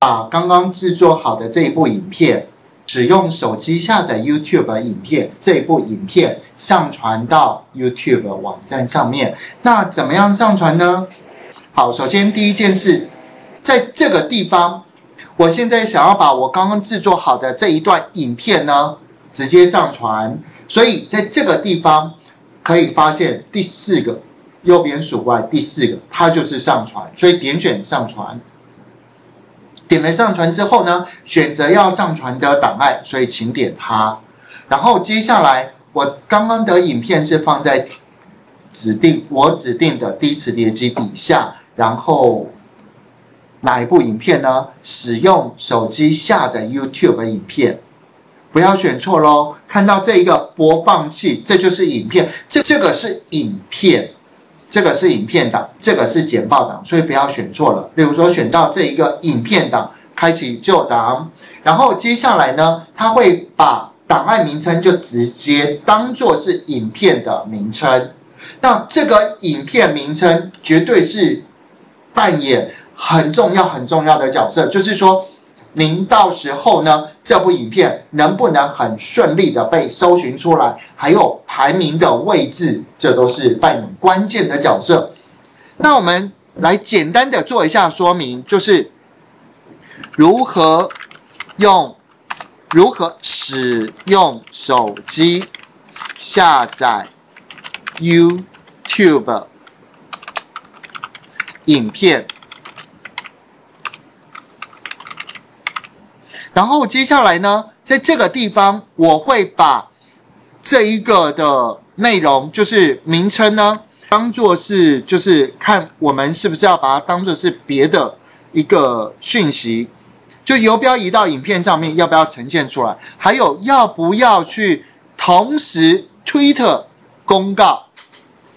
把刚刚制作好的这一部影片，使用手机下载 YouTube 影片这一部影片上传到 YouTube 网站上面。那怎么样上传呢？好，首先第一件事，在这个地方，我现在想要把我刚刚制作好的这一段影片呢，直接上传。所以在这个地方可以发现第四个右边鼠外第四个，它就是上传。所以点选上传。点了上传之后呢，选择要上传的档案，所以请点它。然后接下来我刚刚的影片是放在指定我指定的低磁碟机底下，然后哪一部影片呢？使用手机下载 YouTube 影片，不要选错喽。看到这一个播放器，这就是影片，这这个是影片。这个是影片档，这个是简报档，所以不要选错了。例如说选到这一个影片档，开启旧档，然后接下来呢，它会把档案名称就直接当做是影片的名称。那这个影片名称绝对是扮演很重要很重要的角色，就是说。您到时候呢，这部影片能不能很顺利的被搜寻出来，还有排名的位置，这都是扮演关键的角色。那我们来简单的做一下说明，就是如何用如何使用手机下载 YouTube 影片。然后接下来呢，在这个地方我会把这一个的内容，就是名称呢，当做是就是看我们是不是要把它当做是别的一个讯息，就游标移到影片上面，要不要呈现出来？还有要不要去同时 Twitter 公告，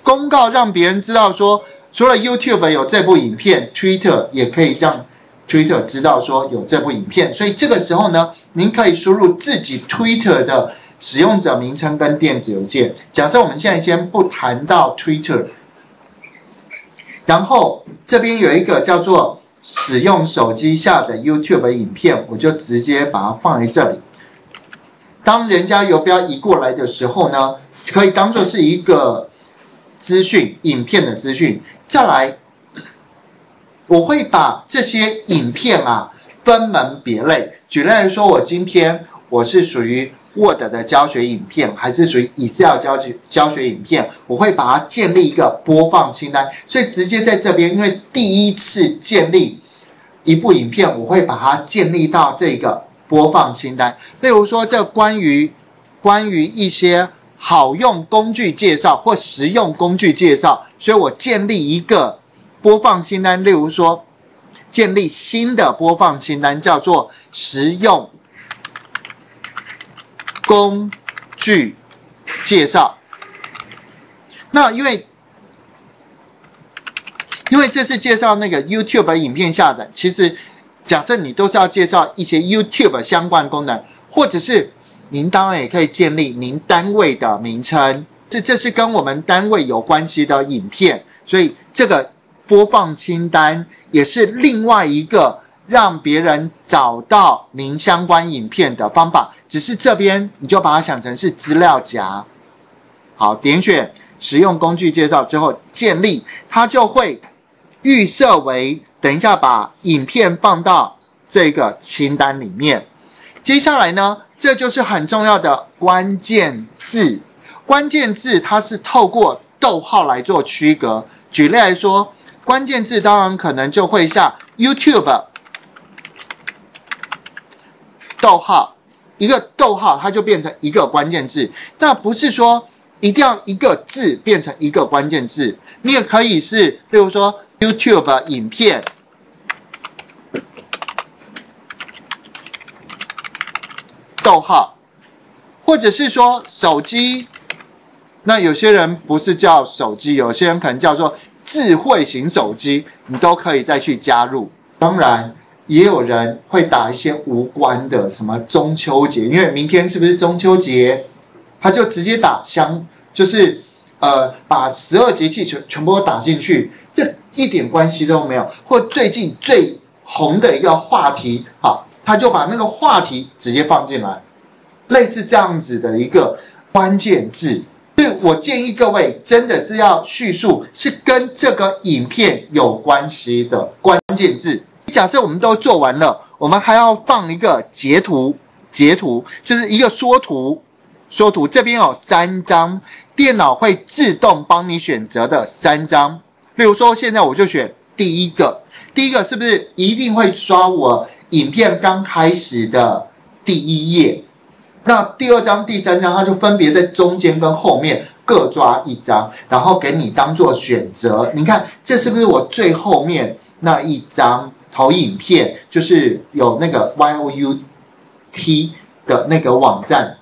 公告让别人知道说，除了 YouTube 有这部影片，Twitter 也可以让。Twitter 知道说有这部影片，所以这个时候呢，您可以输入自己 Twitter 的使用者名称跟电子邮件。假设我们现在先不谈到 Twitter，然后这边有一个叫做使用手机下载 YouTube 的影片，我就直接把它放在这里。当人家游标移过来的时候呢，可以当做是一个资讯影片的资讯。再来。我会把这些影片啊分门别类。举例来说，我今天我是属于 Word 的教学影片，还是属于 Excel 教学教学影片？我会把它建立一个播放清单。所以直接在这边，因为第一次建立一部影片，我会把它建立到这个播放清单。例如说，这关于关于一些好用工具介绍或实用工具介绍，所以我建立一个。播放清单，例如说，建立新的播放清单，叫做实用工具介绍。那因为，因为这是介绍那个 YouTube 影片下载，其实假设你都是要介绍一些 YouTube 相关功能，或者是您当然也可以建立您单位的名称，这这是跟我们单位有关系的影片，所以这个。播放清单也是另外一个让别人找到您相关影片的方法，只是这边你就把它想成是资料夹。好，点选使用工具介绍之后建立，它就会预设为等一下把影片放到这个清单里面。接下来呢，这就是很重要的关键字。关键字它是透过逗号来做区隔。举例来说。关键字当然可能就会像 YouTube，逗号一个逗号，它就变成一个关键字。那不是说一定要一个字变成一个关键字，你也可以是，例如说 YouTube 影片，逗号，或者是说手机。那有些人不是叫手机，有些人可能叫做。智慧型手机，你都可以再去加入。当然，也有人会打一些无关的，什么中秋节，因为明天是不是中秋节，他就直接打相，就是呃把十二节气全全部都打进去，这一点关系都没有。或最近最红的一个话题，好，他就把那个话题直接放进来，类似这样子的一个关键字。所以我建议各位真的是要叙述是跟这个影片有关系的关键字。假设我们都做完了，我们还要放一个截图，截图就是一个缩图，缩图这边有三张，电脑会自动帮你选择的三张。例如说，现在我就选第一个，第一个是不是一定会刷我影片刚开始的第一页？那第二张、第三张，它就分别在中间跟后面各抓一张，然后给你当做选择。你看，这是不是我最后面那一张投影片？就是有那个 Y O U T 的那个网站，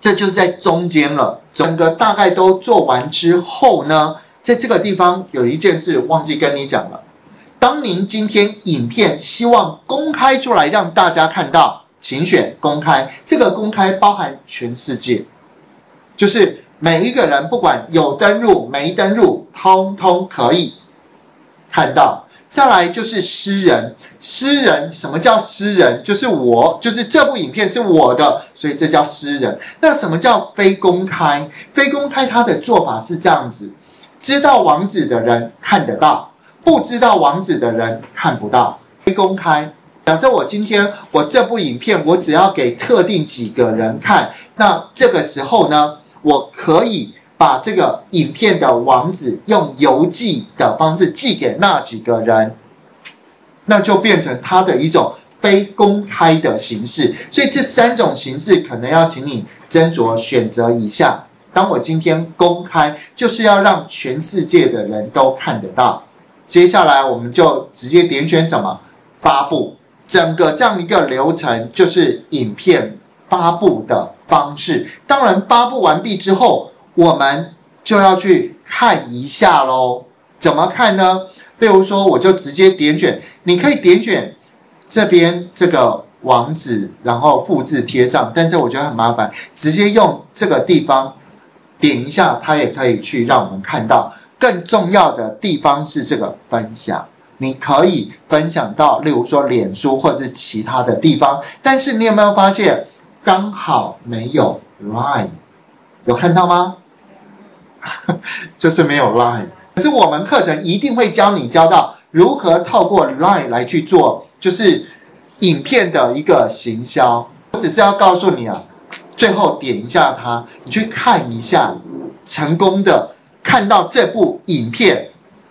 这就是在中间了。整个大概都做完之后呢，在这个地方有一件事忘记跟你讲了。当您今天影片希望公开出来让大家看到。请选公开，这个公开包含全世界，就是每一个人不管有登录没登录，通通可以看到。再来就是私人，私人什么叫私人？就是我，就是这部影片是我的，所以这叫私人。那什么叫非公开？非公开它的做法是这样子：知道网址的人看得到，不知道网址的人看不到。非公开。假设我今天我这部影片我只要给特定几个人看，那这个时候呢，我可以把这个影片的网址用邮寄的方式寄给那几个人，那就变成它的一种非公开的形式。所以这三种形式可能要请你斟酌选择一下。当我今天公开，就是要让全世界的人都看得到。接下来我们就直接点选什么发布。整个这样一个流程就是影片发布的方式。当然，发布完毕之后，我们就要去看一下喽。怎么看呢？例如说，我就直接点选，你可以点选这边这个网址，然后复制贴上。但是我觉得很麻烦，直接用这个地方点一下，它也可以去让我们看到。更重要的地方是这个分享。你可以分享到，例如说脸书或者是其他的地方，但是你有没有发现，刚好没有 Line，有看到吗？就是没有 Line。可是我们课程一定会教你教到如何透过 Line 来去做，就是影片的一个行销。我只是要告诉你啊，最后点一下它，你去看一下，成功的看到这部影片。